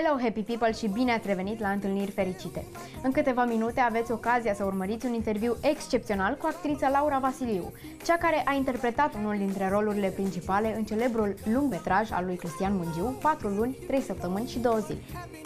Hello, happy people și bine ați revenit la întâlniri fericite! În câteva minute aveți ocazia să urmăriți un interviu excepțional cu actrița Laura Vasiliu, cea care a interpretat unul dintre rolurile principale în celebrul lungmetraj al lui Cristian Mungiu, 4 luni, 3 săptămâni și 2 zile.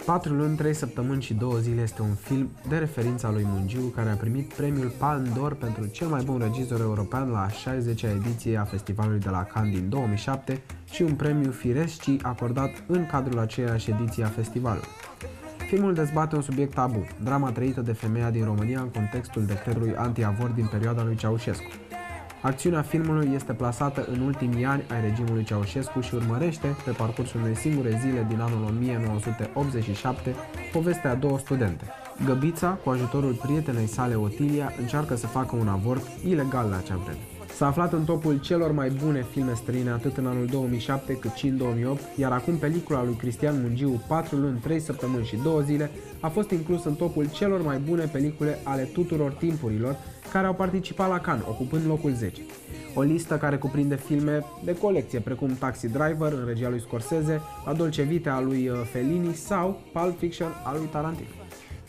4 luni, 3 săptămâni și 2 zile este un film de referință a lui Mungiu care a primit premiul Palme d'Or pentru cel mai bun regizor european la 60-a ediție a festivalului de la Cannes din 2007 și un premiu Firesci acordat în cadrul aceeași ediție a festivalului. Filmul dezbate un subiect tabu, drama trăită de femeia din România în contextul decretului anti-avort din perioada lui Ceaușescu. Acțiunea filmului este plasată în ultimii ani ai regimului Ceaușescu și urmărește, pe parcursul unei singure zile din anul 1987, povestea a două studente. Găbița, cu ajutorul prietenei sale Otilia, încearcă să facă un avort ilegal la acea vreme. S-a aflat în topul celor mai bune filme străine atât în anul 2007 cât și în 2008, iar acum pelicula lui Cristian Mungiu 4 luni, 3 săptămâni și 2 zile a fost inclus în topul celor mai bune pelicule ale tuturor timpurilor care au participat la Cannes, ocupând locul 10. O listă care cuprinde filme de colecție, precum Taxi Driver în regia lui Scorsese, La Dolce Vita a lui uh, Fellini sau Pulp Fiction al lui Tarantino.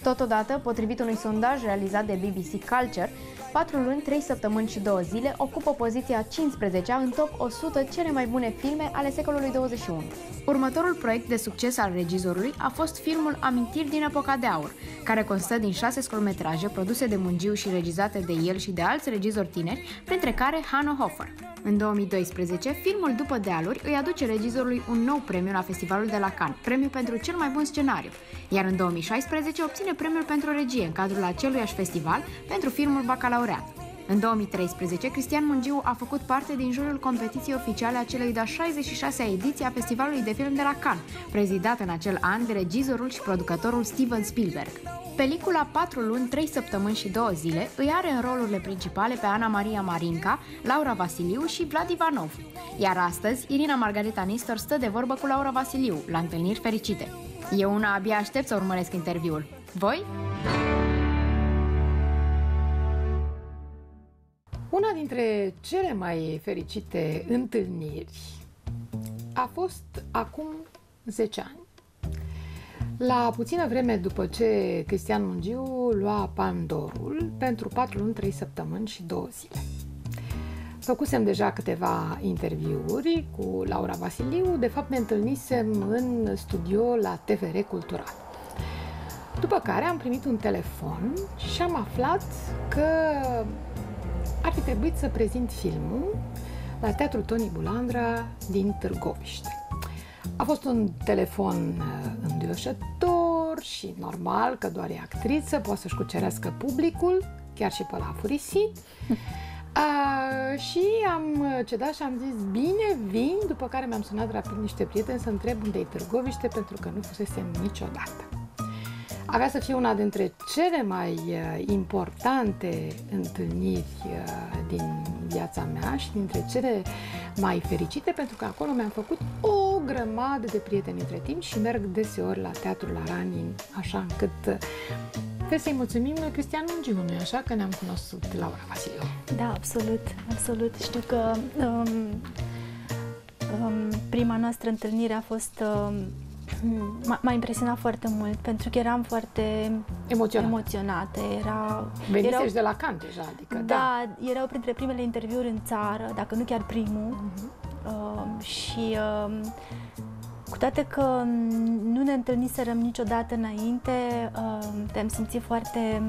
Totodată, potrivit unui sondaj realizat de BBC Culture, 4 luni, 3 săptămâni și 2 zile ocupă poziția 15 în top 100 cele mai bune filme ale secolului 21. Următorul proiect de succes al regizorului a fost filmul Amintiri din epoca de aur, care constă din șase scurtmetraje produse de Mungiu și regizate de el și de alți regizori tineri, printre care Hanno Hofer. În 2012, filmul După dealuri îi aduce regizorului un nou premiu la festivalul de la Cannes, premiu pentru cel mai bun scenariu, iar în 2016 obține premiul pentru regie în cadrul aceluiași festival pentru filmul Bacalaureat. În 2013, Cristian Mungiu a făcut parte din jurul competiției oficiale a celei de-a 66-a ediție a Festivalului de Film de la Cannes, prezidat în acel an de regizorul și producătorul Steven Spielberg. Pelicula 4 luni, 3 săptămâni și 2 zile îi are în rolurile principale pe Ana Maria Marinca, Laura Vasiliu și Vlad Ivanov. Iar astăzi, Irina Margareta Nistor stă de vorbă cu Laura Vasiliu, la întâlniri fericite. Eu una abia aștept să urmăresc interviul. Voi? Dintre cele mai fericite întâlniri a fost acum 10 ani. La puțină vreme după ce Cristian Mungiu lua Pandorul pentru 4 luni, 3 săptămâni și 2 zile. Făcusem deja câteva interviuri cu Laura Vasiliu, de fapt ne întâlnisem în studio la TVR Cultural. După care am primit un telefon și am aflat că ar fi trebuit să prezint filmul la Teatrul Toni Bulandra din Târgoviște. A fost un telefon uh, înduioșător și normal că doar e actriță, poate să-și cucerească publicul, chiar și pe la furisit. Uh, și am cedat și am zis, bine, vin, după care mi-am sunat rapid niște prieteni să întreb unde e Târgoviște, pentru că nu fusesem niciodată. Avea să fie una dintre cele mai uh, importante întâlniri uh, din viața mea și dintre cele mai fericite, pentru că acolo mi-am făcut o grămadă de prieteni între timp și merg deseori la teatrul la Ranin, așa încât uh, Trebuie să-i mulțumim lui Cristian Mungiu, nu așa că ne-am cunoscut Laura Vasiliu. Da, absolut, absolut. Știu că um, um, prima noastră întâlnire a fost um, m-a impresionat foarte mult pentru că eram foarte Emoționat. emoționată. Era, Venisești erau, de la Can deja, adică da. da, erau printre primele interviuri în țară, dacă nu chiar primul. Uh-huh. Uh, și uh, cu toate că nu ne întâlniserăm niciodată înainte, uh, te-am simțit foarte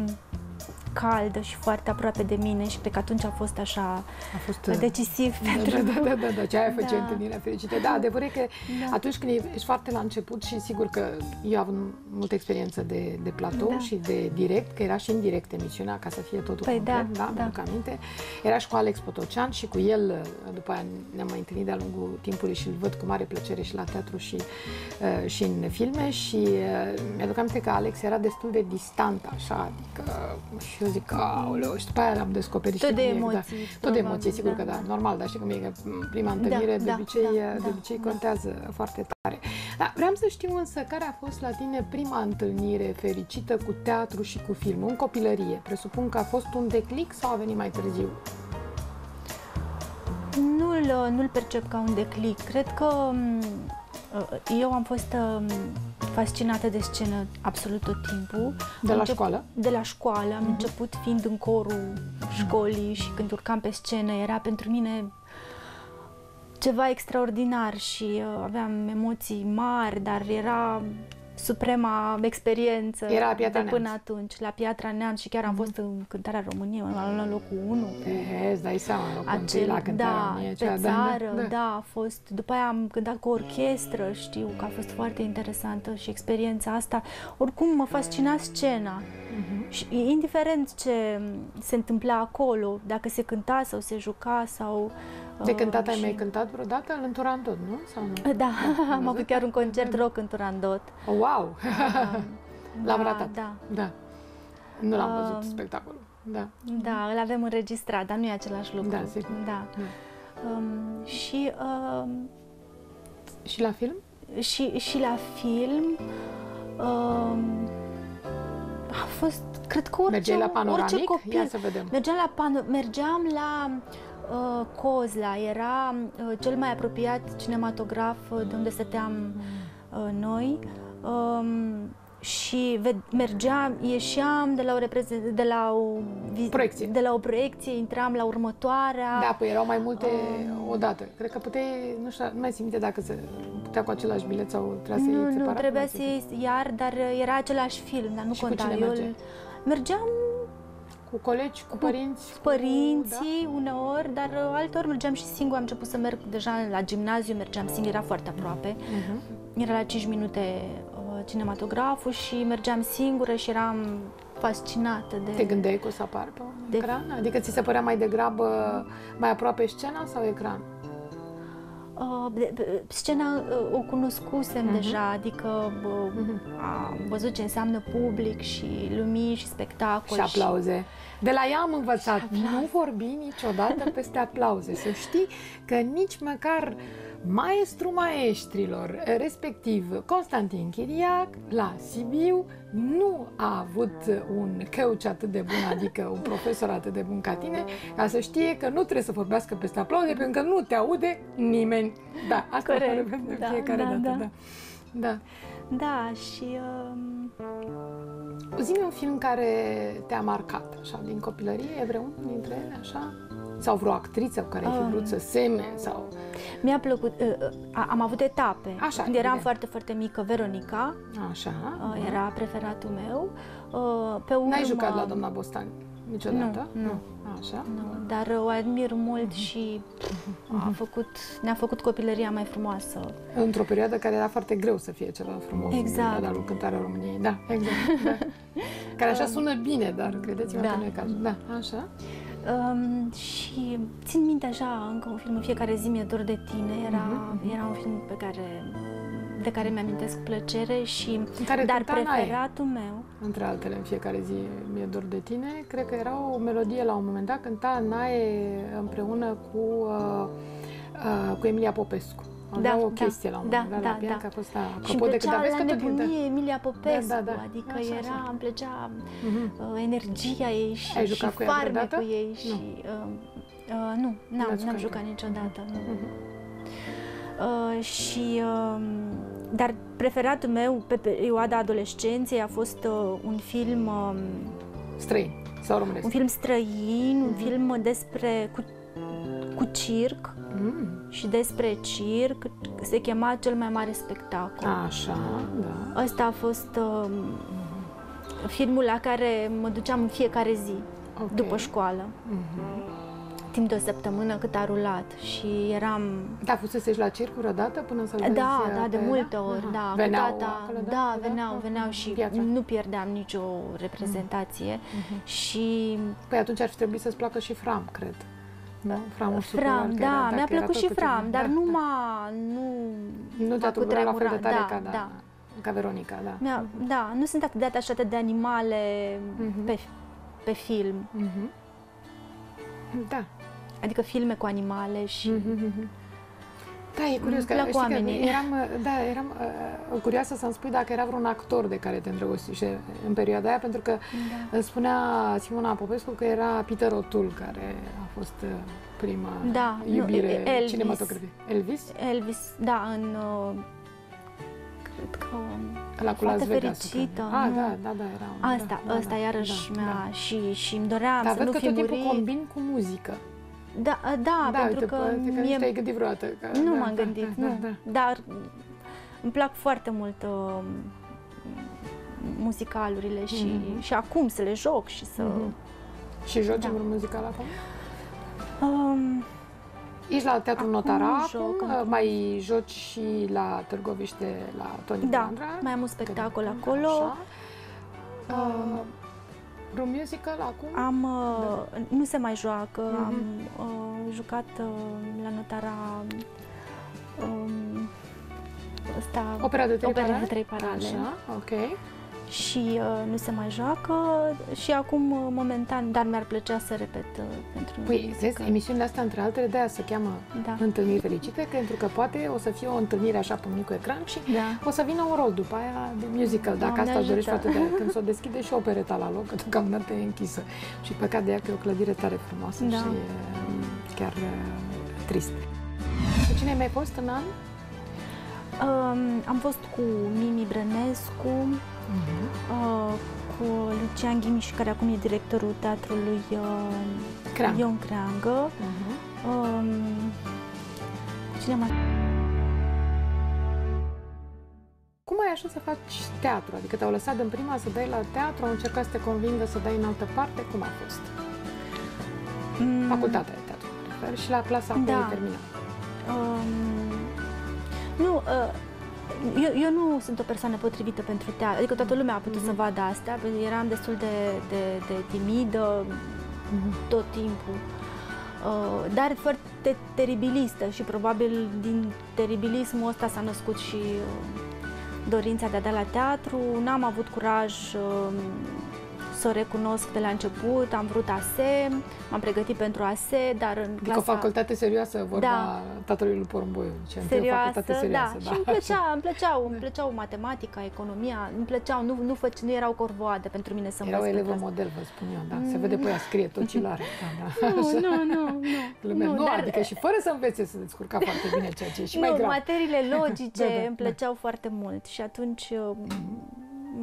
caldă și foarte aproape de mine și pe că atunci a fost așa a fost, uh, decisiv da, pentru da, da, da, da, da, ce aia făcea da. întâlnirea fericită. Da, adevărul e că da. atunci când ești foarte la început și sigur că eu am avut multă experiență de, de platou da. și de direct, că era și în direct emisiunea ca să fie totul păi complet, da, da, da. aminte. Era și cu Alex Potocean și cu el, după aia ne-am mai întâlnit de-a lungul timpului și îl văd cu mare plăcere și la teatru și, uh, și în filme și uh, mi-aduc aminte că Alex era destul de distant așa, adică și eu zic, aoleu, și după aia am descoperit tot și de cum e, emoții. Da, tot de emoții, sigur da, că da, da, normal, dar știi cum e, că prima întâlnire da, de da, obicei, da, de obicei da, contează da. foarte tare. Da, vreau să știu însă care a fost la tine prima întâlnire fericită cu teatru și cu film, în copilărie. Presupun că a fost un declic sau a venit mai târziu? Nu-l, nu-l percep ca un declic. Cred că mm, eu am fost mm, fascinată de scenă absolut tot timpul. De Am la încep- școală? De la școală. Am început fiind în corul școlii și când urcam pe scenă era pentru mine ceva extraordinar și uh, aveam emoții mari, dar era suprema experiență Era la Piatra de până Neamț. atunci, la Piatra Neamț și chiar am fost în cântarea României, am luat la locul 1 E, îți dai seama, locul întâi acel, la cântarea da, mie, pe cea, țară, da, da. a fost. După aia am cântat cu orchestră, știu că a fost foarte interesantă și experiența asta. Oricum mă fascina scena. Mhm. Și indiferent ce se întâmpla acolo, dacă se cânta sau se juca sau... De uh, cântat ai și- mai cântat vreodată? Îl înturam tot, nu? Sau nu? Da, am avut chiar un concert rock în Turandot. Oh, wow! L-am Da, ratat. Da, Da. Nu l-am văzut Um, spectacolul. Da. da, îl avem înregistrat, dar nu e același lucru. Da, sigur. Da. Da. Um, și um, Și la film? și, și la film um, a fost, cred că orice, Mergeai la orice panoramic? copil. Ia să vedem. Mergeam la, pano- mergeam la uh, Cozla, era uh, cel mai apropiat cinematograf uh, de unde stăteam uh, noi. Um, și ved- mergeam, ieșeam de la o, reprezent- de la o vi- Proiecție. de la o proiecție, intram la următoarea. Da, păi erau mai multe odată. Cred că puteai, nu știu, nu mai țin minte dacă se putea cu același bilet sau trebuia să Nu, iei nu, separat. trebuia mai să țin minte. iei iar, dar uh, era același film, dar nu Și cu conta. cine Eu mergeai? mergeam Cu colegi, cu părinți? cu cu- părinții uneori, dar uh, alteori mergeam și singur. Am început să merg deja la gimnaziu, mergeam singur, era foarte aproape. Da? Mhm. Era la 5 minute uh, cinematograful și mergeam singură și eram fascinată de... Te gândeai că o să apar pe un De- ecran? Adică ți se părea mai degrabă mai aproape scena sau ecran? Uh, de, de, scena uh, o cunoscusem Mhm. deja, adică uh, am văzut ce înseamnă public și lumini și spectacol. Și aplauze. De la ea am învățat, nu vorbi niciodată peste aplauze. Să știi că nici măcar maestru maestrilor, respectiv Constantin Chiriac, la Sibiu, nu a avut un coach atât de bun, adică un profesor atât de bun ca tine, ca să știe că nu trebuie să vorbească peste aplauze, pentru că nu te aude nimeni. Da, asta Corect. o repet de Da, fiecare da, dată. da. Da. da. Da, și... Uh, Zi-mi un film care te-a marcat, așa, din copilărie, e vreun dintre ele, așa? Sau vreo actriță cu care ai fi Um. vrut să semne, sau... mi-a plăcut... Uh, uh, a- am avut etape. Așa, Când eram evident. foarte, foarte mică, Veronica Așa. uh, era preferatul meu. Uh, pe urmă... N-ai jucat la doamna Bostan niciodată? Nu, nu. Așa. Nu, dar uh, o admir mult Mhm. și a făcut, ne-a făcut copilăria mai frumoasă. Într-o perioadă care era foarte greu să fie ceva frumos. Exact. Perioada lui Cântarea României. Da, exact. Da. Care așa sună bine, dar credeți-mă Da. că nu e cazul. Da, așa. Um, și țin minte așa, încă un film, în fiecare zi mi-e dor de tine. Era, Mhm, era un film pe care, de care mi-amintesc cu plăcere și... În care dar cânta Nae. preferatul meu... Între altele, în fiecare zi mi-e dor de tine. Cred că era o melodie la un moment dat, cânta Nae împreună cu, uh, uh, cu Emilia Popescu. Avea Da, o da, chestie la un da, moment dat da, la pian, da. că a fost, da, și apropo îmi de plăcea când aveți la că tot timpul- nebunie Emilia Popescu, Da, da, da. adică Așa, era, așa. îmi plăcea Mhm. uh, energia ei și, Ai și jucat cu ea vreodată? farmecul ei și... Uh, uh, nu, n-am, N-ați n-am jucat jucat cu ea. niciodată. Nu. Mhm. Uh, și, uh, dar preferatul meu pe perioada adolescenței a fost uh, un film uh, Străin sau românesc? un film străin, un Mhm. film despre cu, cu circ Mm. și despre circ, se chema Cel mai mare spectacol. Așa, da. Ăsta a fost uh, filmul la care mă duceam în fiecare zi, Ok. după școală, Mhm. timp de o săptămână cât a rulat și eram... Da, fusesești la circ vreodată până să-l vezi Da, uh, da, de pe multe ăla? ori, Aha. da, Veneau cu tata, acolo, da, veneau, veneau În și piața. nu pierdeam nicio reprezentație și Păi atunci ar fi trebuit să-ți placă și Fram, cred. Da? Framul super Fram, art era, da, dacă mi-a era plăcut tot și cu tine. Fram, dar Da, nu da. m-a, nu, Nu te-a m-a tulburat la fel de cutremurat, tare da, ca, da, da. ca Veronica, da. Mi-a, da, nu sunt atât de atașată de animale Mhm. pe, pe film, Mhm. Da. adică filme cu animale și... Mhm. Da, e curios Îmi că, plac știi că oamenii. eram, da, eram uh, curioasă să-mi spui dacă era vreun actor de care te îndrăgostiști în perioada aia, pentru că Da. îmi spunea Simona Popescu că era Peter O'Toole, care a fost uh, prima Da, nu, iubire Elvis. cinematografică. Elvis? Elvis, da, în... uh, Cred că... La cu Las foarte Vegas. fericită. Ah, nu. da, da, da, era un- Asta, da, da, asta da, iarăși da, mea da. și, și îmi doream Dar să văd nu că fi tot timpul murit. combin cu muzică. Da, da, da, pentru uite, că poate că nici mie te-ai gândit vreodată. Că, nu da, m-am da, gândit, da, nu. Da, da. Dar îmi plac foarte mult uh, muzicalurile și, Mhm. și acum să le joc și să... Mhm. Și joci Da. da. vreun muzical acum? Um, Ești la Teatrul Acum Notara nu acum, joc, uh, acum. mai joci și la Târgoviște, la Toni da, Bulandra? mai am un spectacol Așa. acolo. Uh, Um, vreun musical acum? Am, uh, nu se mai joacă, Mhm. am uh, jucat uh, la notara um, ăsta, Opera de trei opera parale? de trei parale. Așa, ok. Și uh, nu se mai joacă și acum uh, momentan, dar mi-ar plăcea să repet uh, pentru Păi, muzică. vezi, emisiunile astea, între altele, de-aia se cheamă Da. Întâlniri Fericite, pentru că poate o să fie o întâlnire așa pe micul ecran și Da. o să vină un rol după aia de musical, dacă Doamne asta îți dorești ajută. foarte de când s-o deschide și opereta la loc, că deocamdată e închisă. Și păcat de ea că e o clădire tare frumoasă Da. și e mm, chiar uh, trist. Cu cine ai mai fost în an? Um, am fost cu Mimi Brănescu, uh, cu Lucian Ghimiș, care acum e directorul teatrului uh, Creangă. Ion Creangă. Mhm. Um, cu cine mai... Cum ai ajuns să faci teatru? Adică te-au lăsat în prima să dai la teatru, au încercat să te convingă să dai în altă parte? Cum a fost? Mm, Facultatea de teatru, mă refer, și la clasa da. Da. cu terminat. Um, nu, uh, eu, eu nu sunt o persoană potrivită pentru teatru, adică toată lumea a putut să vadă asta, pentru că eram destul de, de, de timidă tot timpul, uh, dar foarte teribilistă și probabil din teribilismul ăsta s-a născut și uh, dorința de a da la teatru. N-am avut curaj uh, să o recunosc de la început, am vrut ASE, m-am pregătit pentru ASE, dar în Adică o facultate serioasă, vorba Da. tatălui lui Porumboiu. Ce o serioasă, facultate serioasă, da. Și îmi plăcea, îmi plăceau, îmi plăceau matematica, economia, îmi plăceau, nu, nu, făc, nu erau corvoade pentru mine să Era o învăț elevă pentru asta. model, vă spun eu, da. Se vede pe ea, scrie tot ce are. Da, da. Nu, Așa. nu, nu, nu. Lumea, nu, dar- adică și fără să învețe să descurca foarte bine ceea ce e și nu, mai grav. materiile logice Da, da, îmi da. plăceau foarte mult și atunci uh,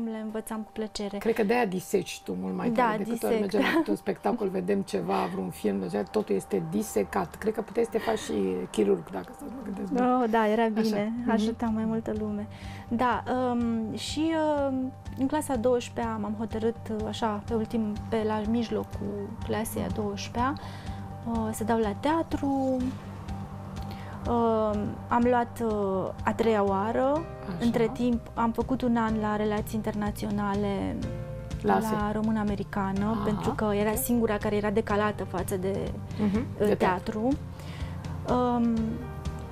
le învățam cu plăcere. Cred că de-aia diseci tu mult mai Da, tare decât ori disec. mergem la un spectacol, vedem ceva, vreun film, deja totul este disecat. Cred că puteai să te faci și chirurg, dacă să mă gândesc bine. Oh, da, era bine, Mhm. ajuta mai multă lume. Da, um, și um, în clasa 12 m-am hotărât uh, așa, pe ultim, pe la mijlocul clasei a 12 uh, să dau la teatru. Uh, am luat uh, a treia oară. Așa. Între timp am făcut un an la relații internaționale La ASE. la român-americană, Aha, pentru că era singura care era decalată față de Mhm, de de teatru. Um,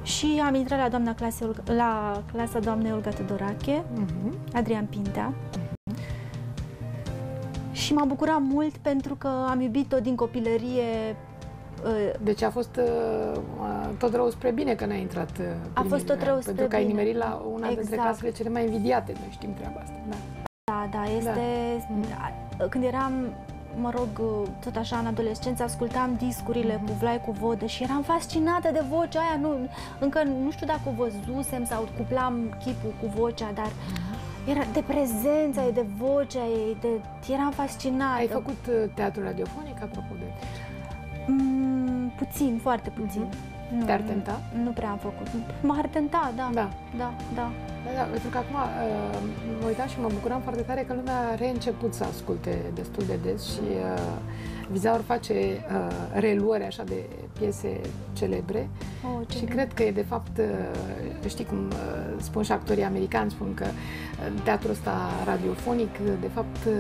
și am intrat la, doamna clase, Olga- la clasa doamnei Olga Tudorache, Mhm. Adrian Pintea. Și m-am bucurat mult pentru că am iubit-o din copilărie. Uh, Deci a fost uh, uh, tot rău spre bine că n-ai intrat uh, A fost primele, tot rău spre Pentru că ai bine. nimerit la una dintre Exact. clasele cele mai invidiate, noi știm treaba asta. Da. Da, da, este... Da. Când eram, mă rog, tot așa în adolescență, ascultam discurile cu Vlai cu Vodă și eram fascinată de vocea aia. Nu, încă nu știu dacă o văzusem sau cuplam chipul cu vocea, dar era de prezența ei, de vocea ei, de, eram fascinată. Ai făcut uh, teatru radiofonic, apropo de... Mm, puțin, foarte puțin. Nu, Te-ar tenta? Nu, nu prea am făcut. M-ar tenta, da. Da. Da, da. Da, da, pentru că acum uh, mă uitam și mă bucuram foarte tare că lumea a reînceput să asculte destul de des și uh, Vizaur face uh, reluări așa de piese celebre Oh, ce și bine. cred că e de fapt, uh, știi cum uh, spun și actorii americani, spun că uh, teatrul ăsta radiofonic uh, de fapt uh,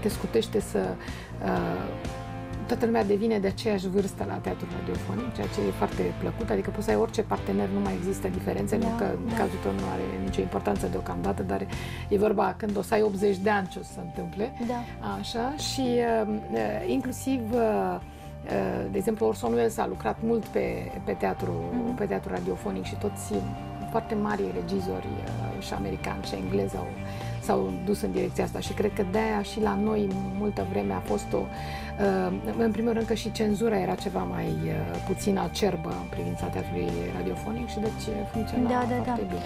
te scutește să uh, toată lumea devine de aceeași vârstă la teatrul radiofonic, ceea ce e foarte plăcut, adică poți să ai orice partener, nu mai există diferențe, Da, nu că în da. cazul tău nu are nicio importanță deocamdată, dar e vorba când o să ai 80 de ani ce o să se întâmple. Da. Așa, și uh, uh, inclusiv, uh, uh, de exemplu, Orson Welles a lucrat mult pe, pe, teatru, Mhm. pe teatru radiofonic și toți foarte mari regizori uh, și americani și englezi au, s-au dus în direcția asta și cred că de-aia și la noi multă vreme a fost o... Uh, în primul rând că și cenzura era ceva mai uh, puțin acerbă în privința teatrului radiofonic și deci funcționa Da, da, foarte da. bine.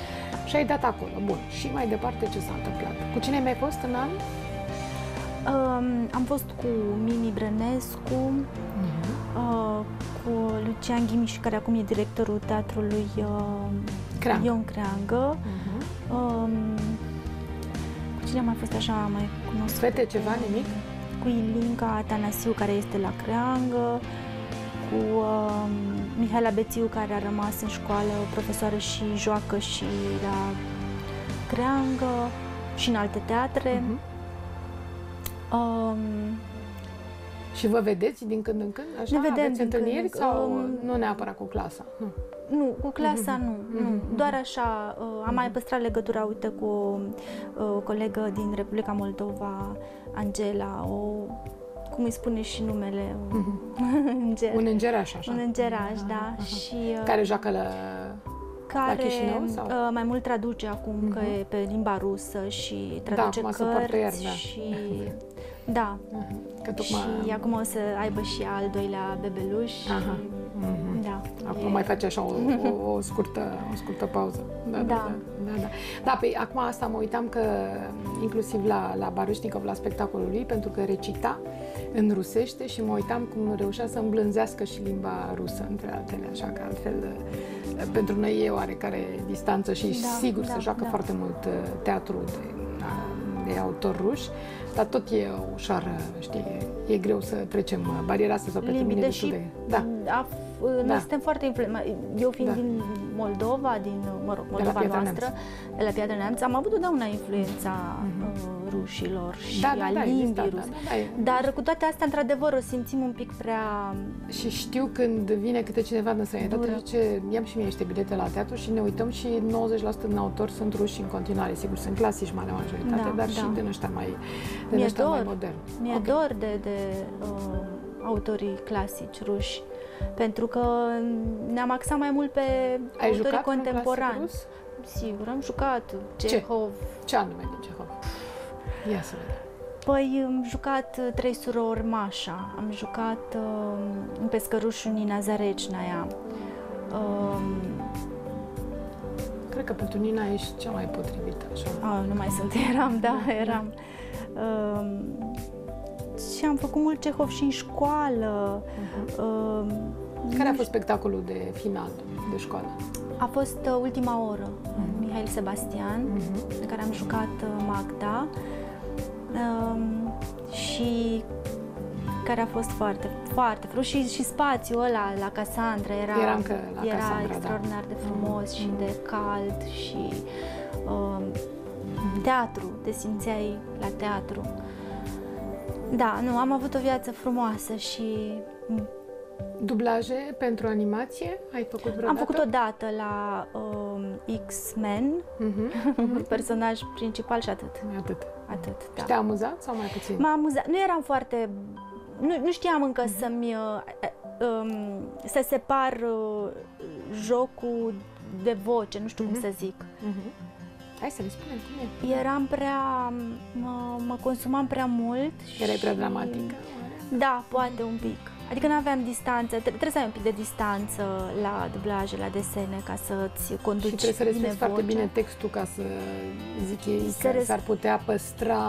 Și ai dat acolo. Bun. Și mai departe ce s-a întâmplat? Cu cine ai mai fost în an? Um, am fost cu Mimi Brănescu, uh, cu Lucian Ghimiș, care acum e directorul teatrului uh, Creangă. Ion Creangă. Uh-huh. Um, cu cine am mai fost așa mai cunoscut? Fete ceva, nimic? Cu Ilinca Atanasiu, care este la Creangă, cu um, Mihaela Bețiu, care a rămas în școală, profesoară și joacă și la Creangă și în alte teatre. Mhm. Um, Și vă vedeți din când în când? Așa? Ne vedem Aveți din când întâlniri în când. sau Um, nu neapărat cu clasa? Nu. Nu, cu clasa nu, nu. mhm, Doar așa, uh, am mai păstrat legătura, uite, cu o, o colegă din Republica Moldova, Angela, o, cum îi spune și numele, un înger, Mhm. Un îngeraș așa. un îngeraș, Aha, da, aha. și uh, Care joacă la... care Chișinău, sau? uh, mai mult traduce acum, că Mhm. e pe limba rusă și traduce acum se poartă iar, cărți da. și... Da, Aha, Că tocmai... și acum o să aibă și al doilea bebeluș. Aha. Mhm. Da. Acum e- mai face așa o, o, o, scurtă, o scurtă pauză. Da, da, Da. da. Da, da. da păi acum asta mă uitam că inclusiv la, la Barușnicov, la spectacolul lui, pentru că recita în rusește și mă uitam cum reușea să îmblânzească și limba rusă, între altele, așa că altfel eh, pentru noi e oarecare distanță și Da, sigur da, se joacă da. foarte mult eh, teatru de, de autor ruși, dar tot e o ușoară, știi, e greu să trecem eh, bariera asta sau pentru limbi, mine deși destul de... Da, a, noi Da. suntem foarte influenți. Eu fiind Da. din Moldova, din, mă rog, Moldova Piatra noastră, de la Piatra Neamț, am avut întotdeauna influența uh, rușilor și Mhm. da, da, a da, limbii există, ruse. da, da, da, e- Dar cu toate astea, într-adevăr, o simțim un pic prea... Și știu când vine câte cineva din străinătate, Dură. zice, iam și mie niște bilete la teatru și ne uităm și 90% din autori sunt ruși în continuare. Sigur, sunt clasici mare majoritate, Da, dar da. și din ăștia mai, din Mi-e ăștia mai dor. modern. Mi-e Ok. dor de, de uh, autorii clasici ruși, pentru că ne-am axat mai mult pe Ai autorii jucat vreun contemporani. clasic rus? Sigur, am jucat Cehov, Ce anume din Cehov? Ia să vedem. Păi am jucat uh, Trei surori Mașa, am jucat uh, în pescărușul Nina Zarecnaia. Uh, Cred că pentru Nina ești cea mai potrivită, așa. a, nu mai sunt, eram, da, eram. Uh, și am făcut mult Cehov și în școală. Uh, Care a nu fost spectacolul de final de școală? A fost uh, ultima oră, Mihail Sebastian, Mhm. în care am jucat uh, Magda um, și care a fost foarte, foarte frumos și, și spațiul ăla la Cassandra era, Era încă la era Cassandra, da. extraordinar de frumos Mhm. și de cald și um, teatru, te simțeai la teatru. Da, nu, am avut o viață frumoasă și Dublaje pentru animație? Ai făcut vreodată? am făcut odată la um, X-Men, Mhm. personaj principal și atât. Atât. Atât, da. Și te-a amuzat sau mai puțin? M-a amuzat. Nu eram foarte... Nu, nu știam încă Mhm. să-mi... Uh, um, să separ uh, jocul de voce, nu știu cum să zic. Mhm. Hai să ne spunem cum e. Eram prea... Mă, mă consumam prea mult Erai și- prea dramatică? Da, poate un pic. Adică nu aveam distanță, tre- trebuie să ai un pic de distanță la dublaje, la desene, ca să-ți conduci Și trebuie să respecti bine foarte vocea. bine textul ca să zic ei Să că res- s-ar putea păstra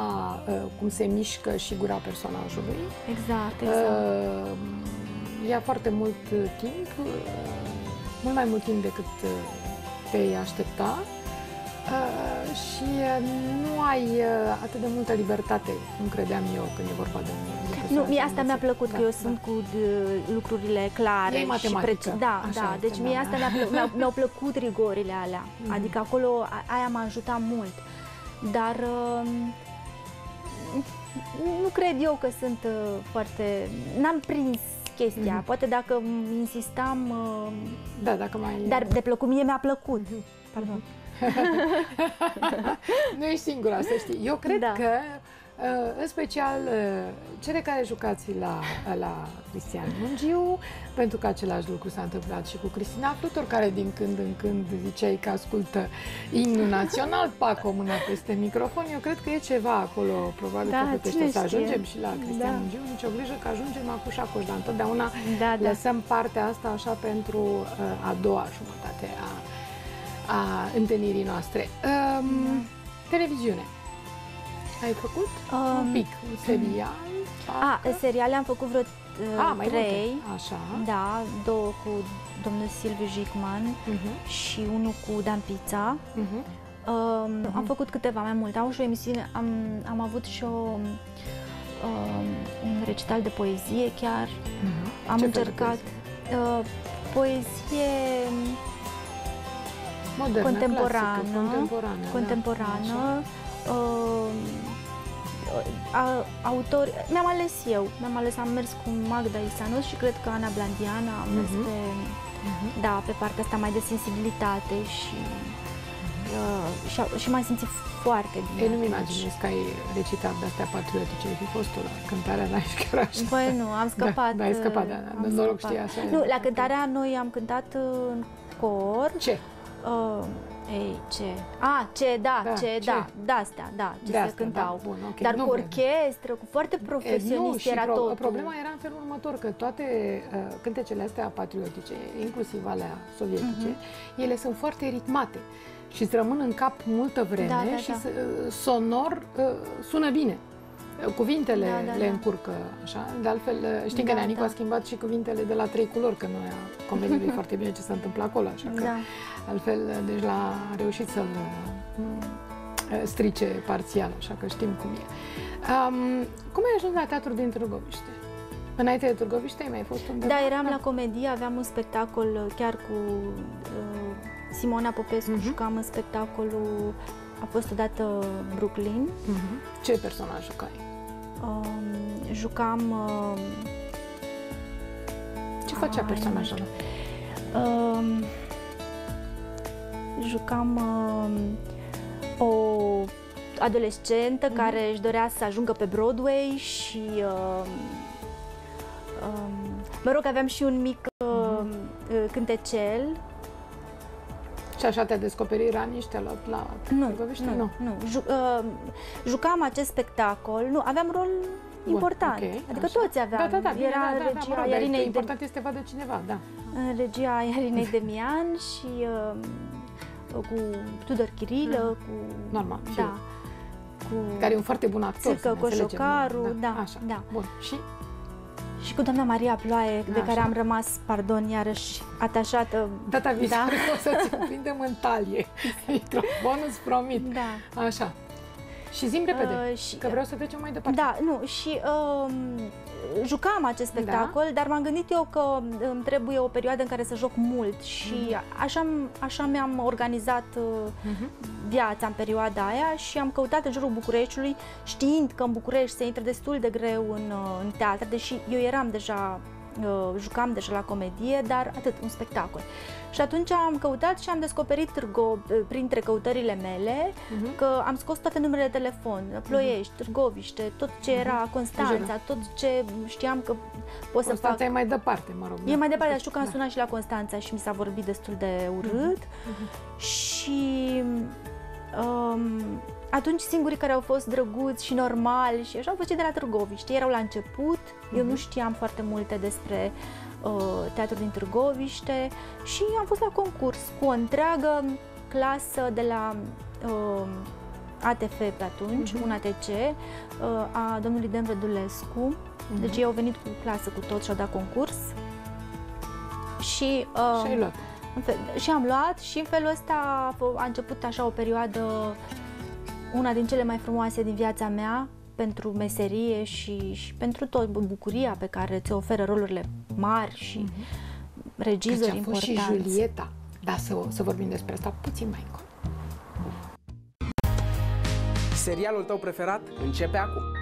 uh, cum se mișcă și gura personajului. Exact, exact. Uh, ia foarte mult uh, timp, uh, mult mai mult timp decât uh, te-ai aștepta uh, și uh, nu ai uh, atât de multă libertate, cum credeam eu când e vorba de un de Nu, personaj mie asta mi-a animație. plăcut, Da, că eu da. sunt cu d- lucrurile clare E și matematică. preci- Da, Așa da, este, deci mie da. asta mi-a plă- mi-au, mi-au plăcut rigorile alea. Mhm. Adică acolo a- aia m-a ajutat mult. Dar um, nu cred eu că sunt uh, foarte... N-am prins chestia. Mhm. Poate dacă m- insistam... uh, Da, dacă mai... Dar de plăcut, mie mi-a plăcut. Pardon. nu ești singura, să știi. Eu cred Da. că Uh, în special uh, cele care jucați la, la Cristian Mungiu, pentru că același lucru s-a întâmplat și cu Cristina Flutur, care din când în când ziceai că ascultă imnul național, pac o mână peste microfon. Eu cred că e ceva acolo, probabil Da, că putește cine să știe? ajungem și la Cristian Da. Mungiu. Nici o grijă că ajungem acum și acolo, dar întotdeauna Da, da. lăsăm partea asta așa pentru uh, a doua jumătate a, a întâlnirii noastre. Um, Televiziune. Ai făcut? un Um, pic, un serial? A, parcă? seriale am făcut vreo uh, A, mai trei. multe. Așa. Da, două cu domnul Silviu Jicman Uh-huh. și unul cu Dan Pizza. Uh-huh. Um, Am făcut câteva mai multe. Am și o emisiune, am, am avut și o, um, un recital de poezie chiar. Uh-huh. Am Ce fel de încercat uh, poezie Modernă, contemporană, clasică, contemporană. da. contemporană. Uh, a, autori, mi-am ales eu, mi-am ales, am mers cu Magda Isanos și cred că Ana Blandiana am mers Mhm. pe, Mhm. da, pe partea asta mai de sensibilitate și, uh, și, și m-am simțit foarte bine. Ei, nu-mi atunci. imaginez că ai recitat de-astea patriotice, ai fi fost tu la cântarea la și chiar așa. Băi, nu, am scăpat. Da, da, ai scăpat, da, da, am noroc, scăpat. știi, așa e. Nu, la cântarea noi am cântat în cor. Ce? Uh, ei, ce? A, ce, da, Da, ce, ce? da, de-astea, da, ce De se astea, cântau. da, bun, ok, Dar nu cu cred. orchestră, cu foarte E, nu, profesionist și era pro- totul. problema era în felul următor, că toate uh, cântecele astea patriotice, inclusiv alea sovietice, Mhm. ele sunt foarte ritmate și îți rămân în cap multă vreme Da, da, și da. se- uh, sonor uh, sună bine. Uh, Cuvintele Da, da, le da. încurcă așa. De altfel, uh, știi că Da, Neanicu da. a schimbat și cuvintele de la trei culori, că noi a convenit foarte bine ce se întâmplă acolo, așa că Da. altfel, uh, deci l-a reușit să-l uh, uh, strice parțial, așa că știm cum e. Um, cum ai ajuns la teatru din Târgoviște? Înainte de Târgoviște ai mai fost undeva? Da, eram la comedie, aveam un spectacol uh, chiar cu uh, Simona Popescu, Mhm. jucam în spectacolul, a fost odată Brooklyn, Mhm. Ce personaj jucai? um, jucam... Uh, Ce făcea Ai, personajul nu ăla? um, jucam um, o adolescentă Mhm. care își dorea să ajungă pe Broadway și um, um, mă rog, aveam și un mic um, uh, cântecel Și așa te-a descoperit Rani și te-a luat la Nu, Târgoviște? nu, nu. Ju- uh, jucam acest spectacol, nu, aveam rol Bun, important. ok, adică așa. toți aveam. Da, da, da, bine, Era da, da, da, regia mă rog, dar Iarinei de, important este să vadă cineva, da. regia Iarinei Demian și uh, cu Tudor Chirilă, cu... Normal, Da. fiul. Cu, Care e un foarte bun actor, Țică să ne înțelegem, Coșocaru, nu? da, Așa, da. Bun, și și cu doamna Maria Ploaie, de Așa. care am rămas, pardon, iarăși atașată. data viitoare Da. o să-ți prindem în talie microfonul, îți promit. Da. Așa. Și zim repede, Uh, și- că vreau să trecem mai departe. Da, nu, și um, jucam acest spectacol, dar m-am gândit eu că îmi trebuie o perioadă în care să joc mult și așa, așa mi-am organizat uh, Mhm. viața în perioada aia și am căutat în jurul Bucureștiului, știind că în București se intră destul de greu în, uh, în teatru, deși eu eram deja, uh, jucam deja la comedie, dar atât, un spectacol. Și atunci am căutat și am descoperit Târgo, printre căutările mele Mhm. că am scos toate numerele de telefon, Ploiești, Târgoviște, tot ce era Constanța, Jură. tot ce știam că pot să fac. Constanța e mai departe, mă rog. E da. mai departe, dar știu că am Da. sunat și la Constanța și mi s-a vorbit destul de urât și um, atunci singurii care au fost drăguți și normali și așa au fost cei de la Târgoviște. Erau la început, eu nu știam foarte multe despre uh, teatrul din Târgoviște și am fost la concurs cu o întreagă clasă de la uh, ATF pe atunci, un ATC, uh, a domnului Dan Rădulescu. Deci ei au venit cu clasă cu toți și au dat concurs. Și, uh, Și ai luat. în fel, și am luat și în felul ăsta a, f- a început așa o perioadă, una din cele mai frumoase din viața mea, pentru meserie și, și pentru tot bucuria pe care ți oferă rolurile mari și regizori Căci a fost și importanți. Julieta. Da, să, să vorbim despre asta puțin mai încolo. Serialul tău preferat începe acum.